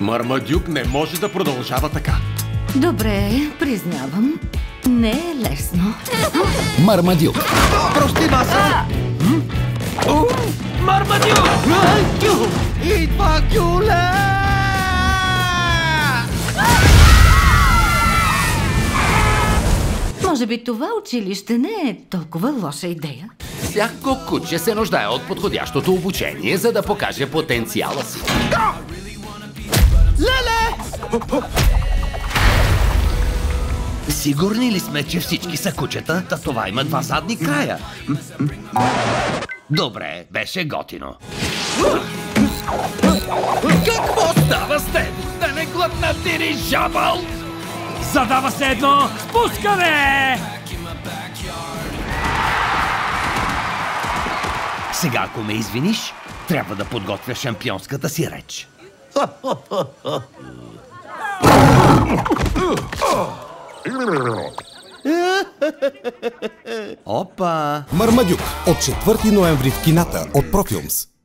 Мармадюк не може да продължава така. Добре, признавам. Не е лесно. Мармадюк. Прости, маса! Мармадюк! Идва Гюле! Може би това училище не е толкова лоша идея. Всяко куче се нуждае от подходящото обучение, за да покаже потенциала си. Сигурни ли сме, че всички са кучета? Та това има два задни края. Добре, беше готино. Какво става с теб? Да не глътна дирижабъл! Задава се едно спускане! Сега, ако ме извиниш, трябва да подготвя шампионската си реч. Опа! Мармадюк от 4 ноември в кината от Профилмс.